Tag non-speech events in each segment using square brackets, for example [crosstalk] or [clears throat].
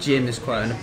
Gym is quite a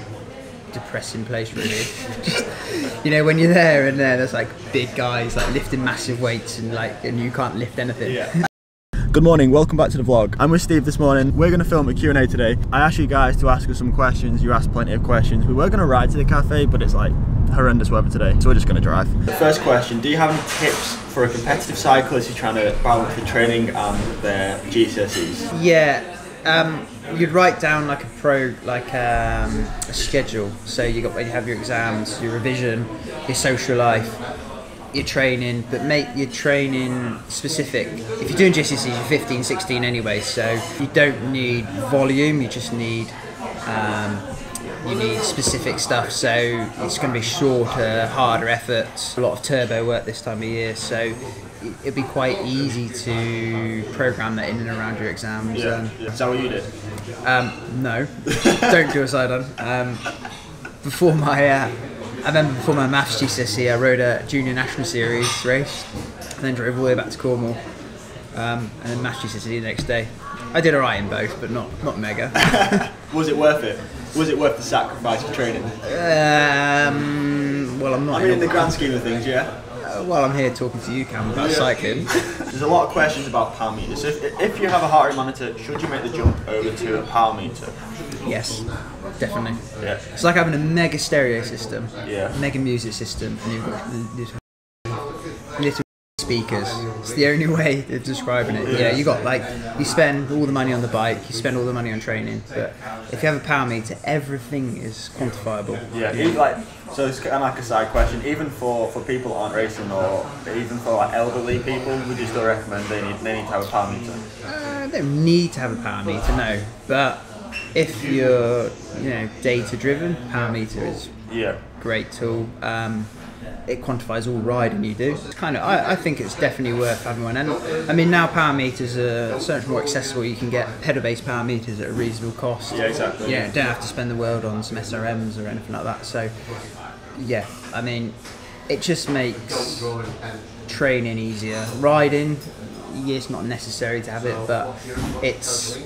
depressing place, really. Just, you know, when you're there and there, there's like big guys like lifting massive weights and like, and you can't lift anything. Yeah. [laughs] Good morning, welcome back to the vlog. I'm with Steve this morning. We're gonna film a Q&A today. I asked you guys to ask us some questions. You asked plenty of questions. We were gonna ride to the cafe, but it's like horrendous weather today, so we're just gonna drive. The first question, do you have any tips for a competitive cyclist who's trying to balance the training and their GCSEs? Yeah, um, you'd write down like a pro, like um, a schedule. So you got you have your exams, your revision, your social life, your training, but make your training specific. If you're doing GCSEs, you're 15, 16 anyway, so you don't need volume. You just need um, you need specific stuff. So it's going to be shorter, harder efforts. A lot of turbo work this time of year, so it'd be quite easy to program that in and around your exams. Yeah. and- Is that what you did? Um, no, don't do a side on. Um, before my, uh, I remember before my maths GCSE, I rode a junior national series race, and then drove all the way back to Cornwall, um, and then maths GCSE the next day. I did alright in both, but not not mega. [laughs] Was it worth it? Was it worth the sacrifice of training? um, well, I'm not. I mean, in the grand scheme of things, yeah. Uh, well, I'm here talking to you, Cam, about cycling. There's a lot of questions about power meters. So if, if you have a heart rate monitor, should you make the jump over to a power meter? yes, definitely. Yeah. It's like having a mega stereo system, Yeah. mega music system, and you've got little, little speakers. It's the only way of describing it. Yeah, you got like you spend all the money on the bike, you spend all the money on training, but if you have a power meter, everything is quantifiable. Yeah, like so it's kind of like a side question. Even for, for people that aren't racing, or even for like elderly people, would you still recommend they need they need to have a power meter? Uh, they don't need to have a power meter, no. But if you're, you know, data driven, power meter is Yeah. great tool. Um, it quantifies all riding you do. It's kind of, I, I think it's definitely worth having one. And I mean, now power meters are so much more accessible. You can get pedal-based power meters at a reasonable cost. Yeah, exactly. Yeah, don't have to spend the world on some SRMs or anything like that. So, yeah, I mean, it just makes training easier. Riding, yeah, it's not necessary to have it, but it's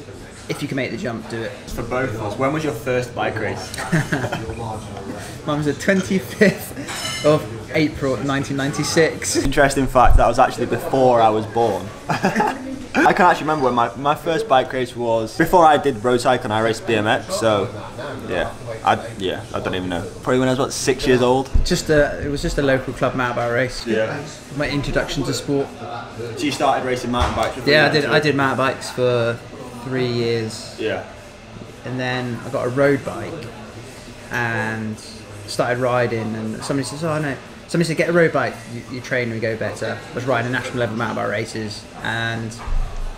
if you can make the jump, do it. For both of us, when was your first bike race? [laughs] Mine was the 25th of April 1996. Interesting fact that was actually before I was born. [laughs] I can't actually remember when my, my first bike race was before I did road cycling. I raced BMX, so yeah, I yeah I don't even know. Probably when I was about six years old. Just a, it was just a local club mountain bike race. Yeah. My introduction to sport. So you started racing mountain bikes. Yeah, I did. went I did mountain bikes for three years, Yeah. and then I got a road bike and started riding. And somebody says, "Oh no." Somebody said, "Get a road bike. You, your training will go better." I was riding national level mountain bike races and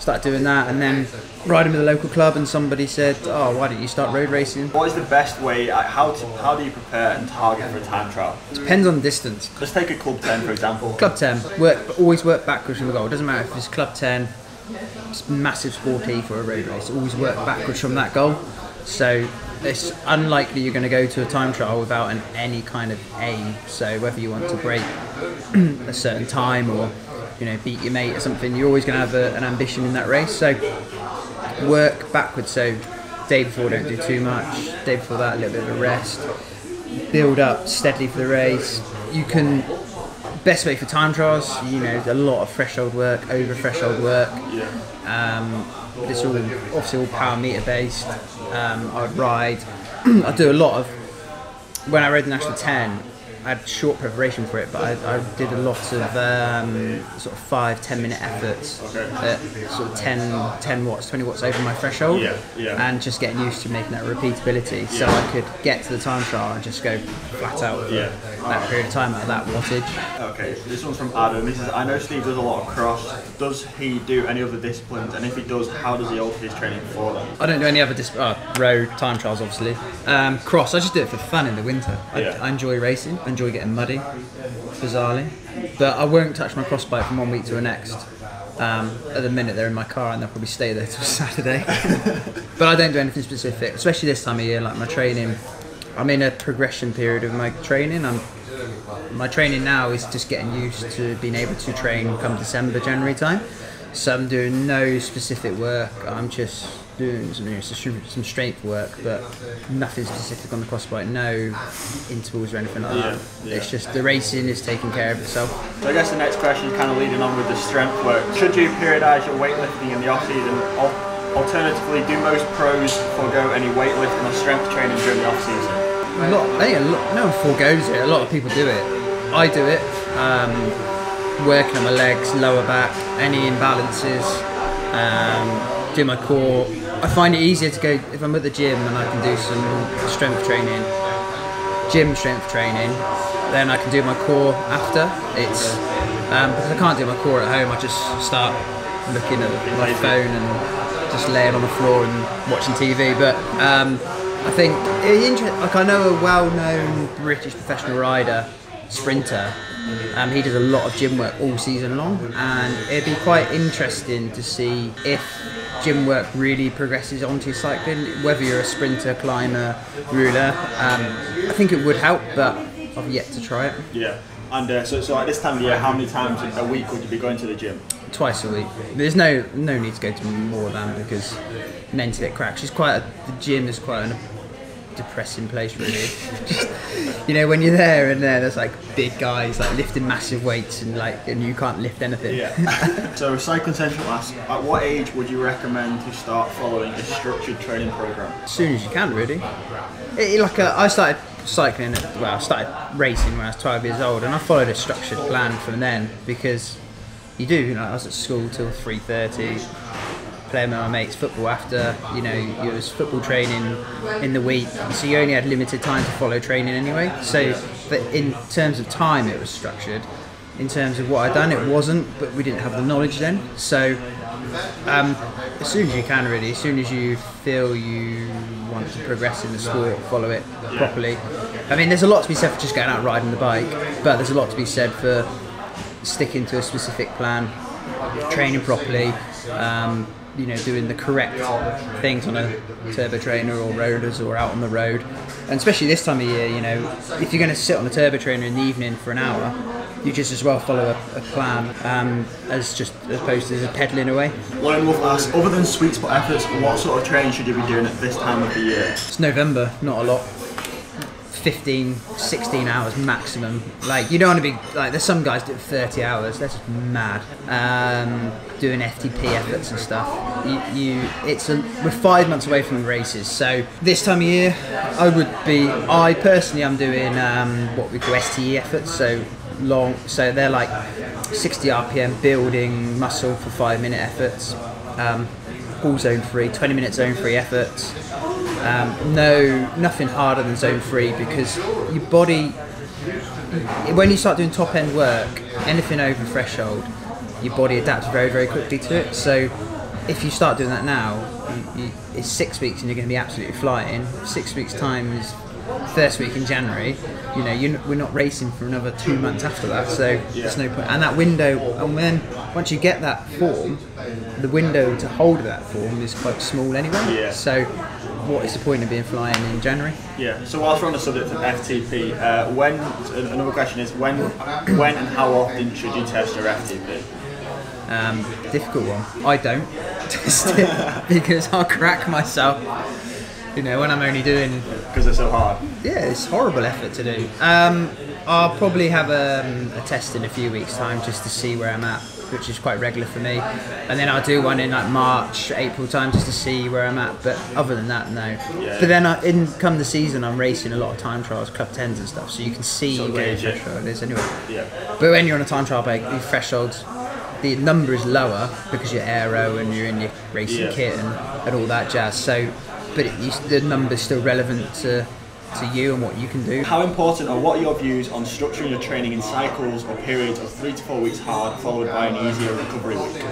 started doing that, and then riding with a local club. And somebody said, "Oh, why don't you start road racing?" What is the best way? uh, How to, how do you prepare and target for a time trial? Depends on the distance. Let's take a club ten for example. Club 10, work, always work backwards from the goal. It doesn't matter if it's Club 10, it's massive sportive for a road race. Always work backwards from that goal. So it's unlikely you're going to go to a time trial without an, any kind of aim. So whether you want to break [clears throat] a certain time or you know beat your mate or something, you're always going to have a, an ambition in that race. So work backwards. So day before, don't do too much. Day before that, a little bit of a rest. Build up steadily for the race. You can best way for time trials. You know, a lot of threshold work, over threshold work. Um, it's all obviously all power meter based. Um, I'd ride. [clears throat] I do a lot of when I rode the national ten. I had short preparation for it, but I, I did a lot of um, sort of five, ten minute efforts at sort of 10, 10 watts, 20 watts over my threshold, Yeah, yeah. and just getting used to making that repeatability, so I could get to the time trial and just go flat out for Yeah. that period of time at that wattage. Okay, so this one's from Adam. He says, I know Steve does a lot of cross. Does he do any other disciplines? And if he does, how does he alter his training for them? I don't do any other dis- oh, road time trials, obviously. Um, cross, I just do it for fun in the winter. I. I enjoy racing. Enjoy getting muddy, bizarrely. But I won't touch my cross bike from one week to the next. Um, at the minute, they're in my car and they'll probably stay there till [laughs] Saturday. [laughs] but I don't do anything specific, especially this time of year. Like my training, I'm in a progression period of my training. I'm my training now is just getting used to being able to train come December, January time. So I'm doing no specific work. I'm just doing some, you know, some some strength work, but nothing specific on the cross bike. No intervals or anything like Yeah, that. yeah. It's just the racing is taking care of itself. So I guess the next question, kind of leading on with the strength work. Should you periodise your weightlifting in the off season? Al- alternatively, do most pros forego any weightlifting or strength training during the off season? A lot, I think a lot, no one foregoes it. A lot of people do it. I do it. Um, working on my legs, lower back, any imbalances, um, do my core. I find it easier to go if I'm at the gym and I can do some strength training, gym strength training. Then I can do my core after. It's um, because I can't do my core at home. I just start looking at my phone and just laying on the floor and watching TV. But um, I think like I know a well-known British professional rider, sprinter. Um, he does a lot of gym work all season long, and it'd be quite interesting to see if gym work really progresses onto cycling. Whether you're a sprinter, climber, rouleur, um, I think it would help, but I've yet to try it. Yeah. And uh, so, so at this time of year, how many times a week would you be going to the gym? Twice a week. There's no no need to go to more than because to get cracks. It's quite a, the gym is quite a depressing place really. [laughs] Just, you know when you're there and there, there's like big guys like lifting massive weights and like and you can't lift anything. Yeah. [laughs] so Cycling Central asks, at what age would you recommend to start following a structured training program? as soon as you can, really. It, like uh, I started cycling, at, well, I started racing when I was 12 years old, and I followed a structured plan from then because you do. You know, I was at school till 3:30, playing with my mates football after. You know, it was football training in the week, so you only had limited time to follow training anyway. So, but in terms of time, it was structured. In terms of what I'd done, it wasn't, but we didn't have the knowledge then. So um, as soon as you can, really. As soon as you feel you want to progress in the sport, follow it properly. I mean, there's a lot to be said for just going out riding the bike, but there's a lot to be said for sticking to a specific plan, training properly. Um, you know, doing the correct things on a turbo trainer or rollers or out on the road, and especially this time of year, you know, if you're going to sit on a turbo trainer in the evening for an hour, you just as well follow a, a plan um, as just as opposed to just pedaling away. Lauren Wolf asks, other than sweet spot efforts, what sort of training should you be doing at this time of the year? It's November, not a lot. 15, 16 hours maximum. Like, you don't want to be, like, there's some guys do 30 hours, that's mad. Um, doing FTP efforts and stuff. You, you, it's a, we're five months away from races, so this time of year, I would be, I personally am doing um, what we call STE efforts, so long, so they're like 60 RPM building muscle for five minute efforts. Um, all zone free, 20 minute zone free efforts. Um, no, nothing harder than zone free because your body, when you start doing top end work, anything over threshold, your body adapts very, very quickly to it. So if you start doing that now, you, you, it's six weeks and you're going to be absolutely flying. Six weeks' time is first week in January. You know, you're, we're not racing for another two months after that, so there's no point. And that window, and then once you get that form, the window to hold that form is quite small anyway. Yeah. So, what is the point of being flying in January? Yeah. So whilst we're on the subject of FTP, uh, when another question is when, when and how often should you test your FTP? Um, difficult one. I don't [laughs] test it because I'll crack myself. You know, when I'm only doing Because they're so hard. Yeah, it's horrible effort to do. Um, I'll probably have um, a test in a few weeks' time just to see where I'm at, which is quite regular for me. And then I'll do one in like March, April time just to see where I'm at. But other than that, no. But then I, in come the season, I'm racing a lot of time trials, club tens and stuff, so you can see of where your gauge threshold is anyway. Yeah. But when you're on a time trial bike, your thresholds, the number is lower because you're aero and you're in your racing Yeah. kit and, and all that jazz. So, but it, you, the number's still relevant to to you and what you can do. How important or what are your views on structuring your training in cycles or periods of three to four weeks hard, followed by an easier recovery week?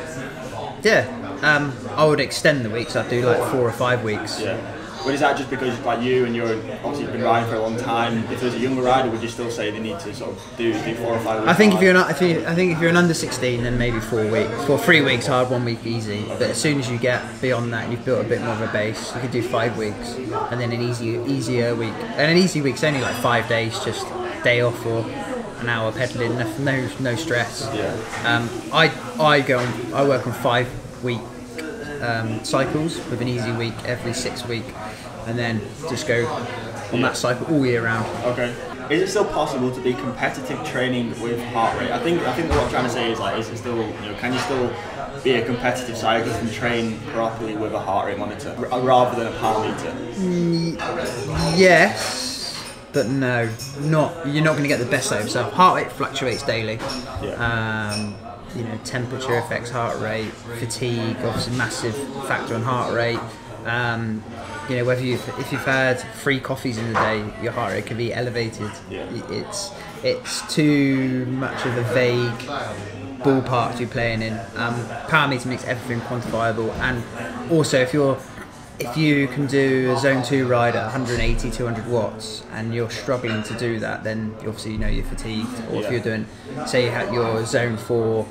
Yeah, um, I would extend the weeks. I'd do like four or five weeks. Yeah. But is that just because like you and you're obviously you've been riding for a long time? If there's a younger rider, would you still say they need to sort of do, do four or five weeks? I think if you're not, if you, I think if you're an under 16, then maybe four weeks. For three weeks hard, one week easy. But as soon as you get beyond that, and you've built a bit more of a base. You could do five weeks, and then an easy, easier week. And an easy week's only like five days, just day off or an hour pedaling. No, no, no stress. Yeah. Um, I, I go, on, I work on five week um, cycles with an easy week every six week, and then just go on that cycle all year round. Okay. Is it still possible to be competitive training with heart rate? I think I think what I'm trying to say is like, is it still you know, can you still be a competitive cyclist and train properly with a heart rate monitor rather than a power meter? Yes, but no, not. You're not going to get the best out of yourself. Heart rate fluctuates daily. Yeah. Um, you know, temperature affects heart rate, fatigue, obviously massive factor on heart rate. Um, you know, whether you if you've had three coffees in the day, your heart rate can be elevated. Yeah. It's it's too much of a vague ballpark to be playing in. Um, power meter makes everything quantifiable, and also if you're if you can do a zone 2 ride at 180 200 watts and you're struggling to do that then obviously you know you're fatigued or Yeah. if you're doing say you had your zone 4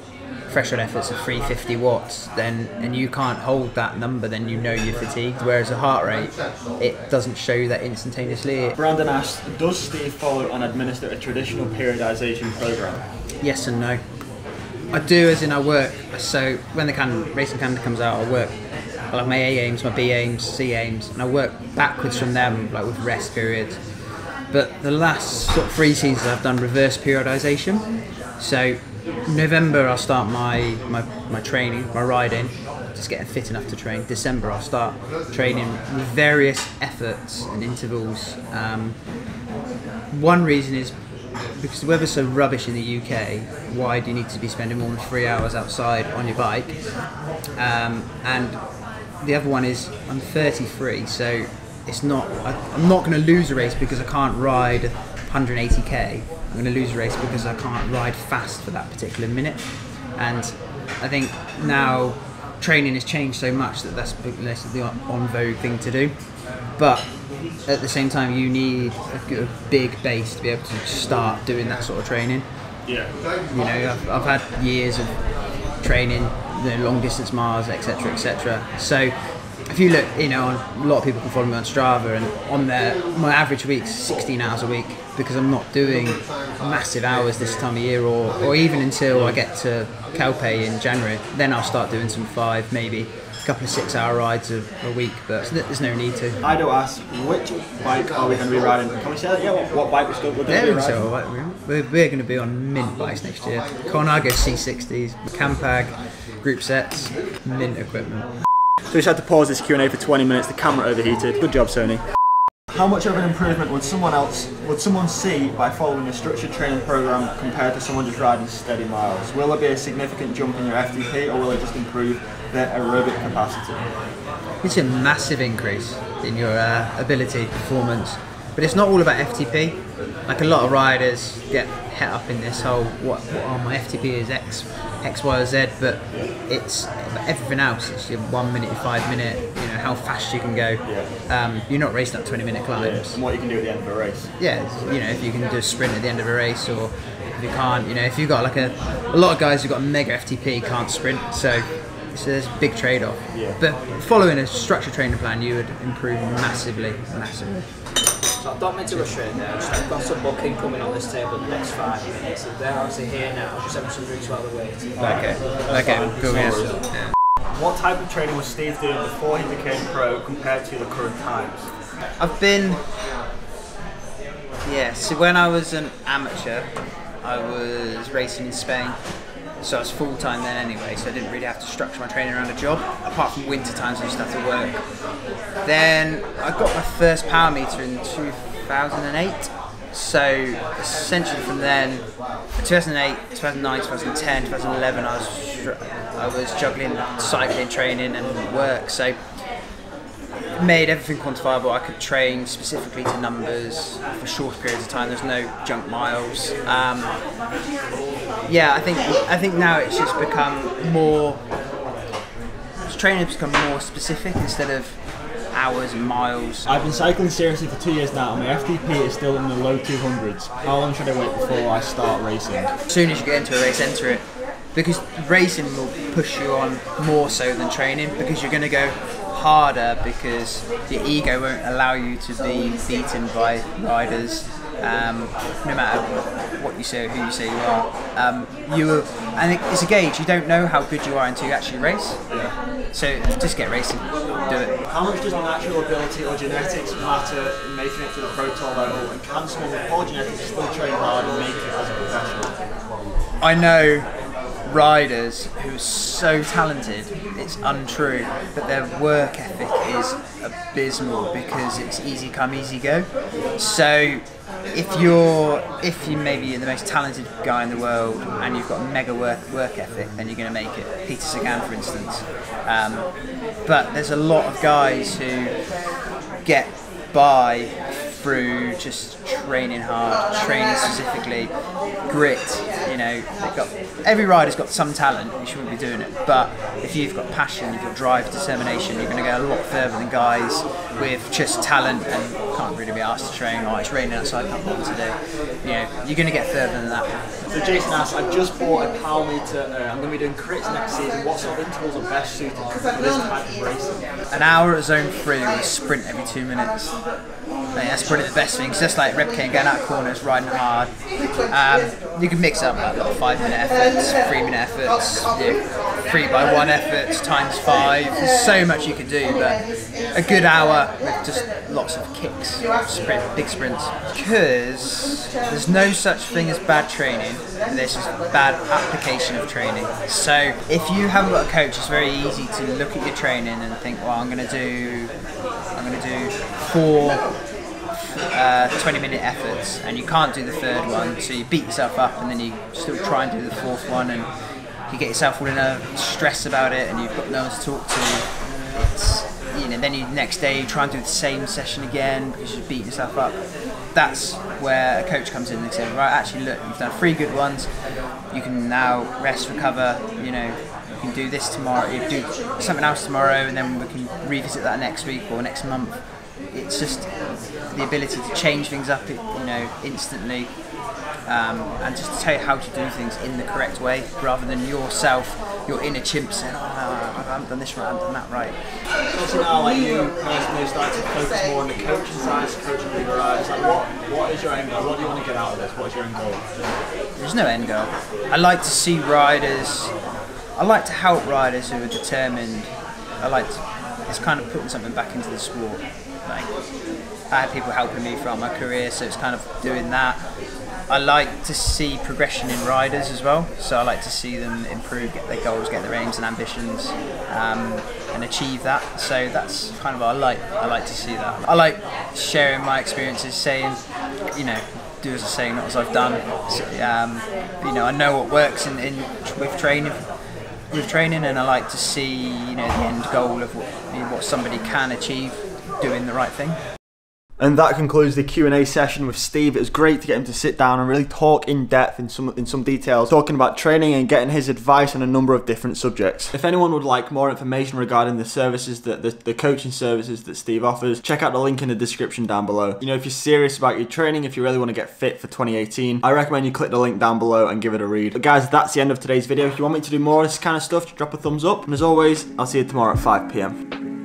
threshold efforts of 350 watts then and you can't hold that number then you know you're fatigued whereas a heart rate it doesn't show that instantaneously Brandon asked, does Steve follow and administer a traditional periodization program? Yes and no. I do, as in I work. So when the can, racing calendar comes out, I work. I have my A aims, my B aims, C aims, and I work backwards from them, like with rest periods. But the last sort of three seasons, I've done reverse periodization. So November, I'll start my, my, my training, my riding, just getting fit enough to train. December, I'll start training with various efforts and intervals. Um, one reason is because the weather's so rubbish in the UK, why do you need to be spending more than three hours outside on your bike? Um, and the other one is I'm 33, so it's not. I, I'm not going to lose a race because I can't ride 180k. I'm going to lose a race because I can't ride fast for that particular minute. And I think now training has changed so much that that's less of the on vogue thing to do. But at the same time, you need a, good, big base to be able to start doing that sort of training. Yeah. You know, I've, I've had years of training, you know, long distance miles, etc., etc. So if you look, you know, a lot of people can follow me on Strava, and on there, my average week's 16 hours a week because I'm not doing massive hours this time of year, or, or even until I get to Calpe in January. Then I'll start doing some five, maybe a couple of six-hour rides a, a week, but there's no need to. I do ask, which bike are we going to be riding? Can we say that? Yeah, what, what bike we're going to be riding? a. We're, we're going to be on mint bikes next year. Colnago C60s, Campag, group sets, mint equipment. So we just had to pause this Q&A for 20 minutes. The camera overheated. Good job, Sony. How much of an improvement would someone else, would someone see by following a structured training program compared to someone just riding steady miles? Will there be a significant jump in your FTP, or will it just improve their aerobic capacity? It's a massive increase in your uh, ability, performance. But it's not all about FTP. Like a lot of riders get het up in this whole what, what oh, my FTP is X, X, Y, or Z, but it's everything else. It's your one minute, your five minute. You know how fast you can go. Um, you're not racing up 20 minute climbs. And what you can do at the end of a race. yeah, you know, if you can do a sprint at the end of a race, or if you can't, you know, if you've got like a, a lot of guys who've got a mega FTP can't sprint, so, so there's a big trade off. Yeah. But following a structured training plan, you would improve massively, massively. So I don't mean to rush in there, just I've got some booking coming on this table in the next five minutes. If they're obviously here now, just having some drinks while they're waiting. Okay, okay, cool, yeah. worries. yeah. What type of training was Steve doing before he became pro compared to the current times? I've been, yeah. So when I was an amateur, I was racing in Spain. So I was full time then anyway, so I didn't really have to structure my training around a job, apart from winter times I used to have to work. Then I got my first power meter in 2008. So essentially from then, 2008, 2009, 2010, 2011, I was I was juggling cycling, training, and work. So made everything quantifiable. I could train specifically to numbers for short periods of time. There's no junk miles. Um, yeah, I think I think now it's just become more. Training has become more specific instead of hours and miles. I've been cycling seriously for two years now, and my FTP is still in the low 200s. How long should I wait before I start racing? As soon as you get into a race, enter it. Because racing will push you on more so than training because you're going to go harder because your ego won't allow you to be beaten by riders. Um, no matter what you say, who you say you are, um, you and it- it's a gauge. You don't know how good you are until you actually race. So just get racing, do it. How much does natural ability or genetics matter in making it to the pro tour level? And can someone with poor genetics still train hard and make it as a professional? I know riders who are so talented, it's untrue, but their work ethic is abysmal because it's easy come, easy go. So if you're, if you maybe you're the most talented guy in the world and you've got a mega work work ethic, then you're going to make it. Peter Sagan, for instance. Um, but there's a lot of guys who get by through just training hard, training specifically, grit. You know, they've got every rider's got some talent. You shouldn't be doing it, but if you've got passion, if you've got drive, determination, you're going to go a lot further than guys with just talent and can't really be asked to train. Oh, it's raining outside, can't bother today. You know, you're going to get further than that. So Jason asks, I've just bought a power meter. Uh, I'm going to be doing crits next season. What sort of intervals are best suited for this type of racing? An hour at zone three with a sprint every two minutes. Think that's probably the best thing. It's just like replicating, going out corners, riding hard. Um, you can mix up like little five minute efforts, three minute efforts, three by one efforts times five. There's so much you can do, but a good hour with just lots of kicks, sprint, big sprints. Because there's no such thing as bad training. There's just bad application of training. So if you haven't got a coach, it's very easy to look at your training and think, well, I'm going to do, I'm going to do four uh, 20 minute efforts and you can't do the third one so you beat yourself up and then you still try and do the fourth one and you get yourself all in a stress about it and you've got no one to talk to. It's you know then you next day you try and do the same session again because you beat yourself up. That's where a coach comes in and says right actually look you've done three good ones. You can now rest recover you know you can do this tomorrow you do something else tomorrow and then we can revisit that next week or next month. It's just the ability to change things up, you know, instantly, um, and just to tell you how to do things in the correct way, rather than yourself, your inner chimp saying, "Oh, I haven't done this right, I haven't done that right." Obviously now, like you personally, started to focus more on the coaching side, so coaching bigger riders. Like, what, what is your end goal? What do you want to get out of this? What is your end goal? There's no end goal. I like to see riders. I like to help riders who are determined. I like to. It's kind of putting something back into the sport. Like I had people helping me throughout my career, so it's kind of doing that. I like to see progression in riders as well. So I like to see them improve, get their goals, get their aims and ambitions, um, and achieve that. So that's kind of what I like. I like to see that. I like sharing my experiences, saying, you know, do as I say, not as I've done. So, um, you know, I know what works in, in with training, with training, and I like to see, you know, the end goal of what, you know, what somebody can achieve doing the right thing. And that concludes the Q&A session with Steve. It was great to get him to sit down and really talk in depth in some in some details, talking about training and getting his advice on a number of different subjects. If anyone would like more information regarding the services that the, the coaching services that Steve offers, check out the link in the description down below. You know, if you're serious about your training, if you really want to get fit for 2018, I recommend you click the link down below and give it a read. But guys, that's the end of today's video. If you want me to do more of this kind of stuff, drop a thumbs up. And as always, I'll see you tomorrow at 5 p.m.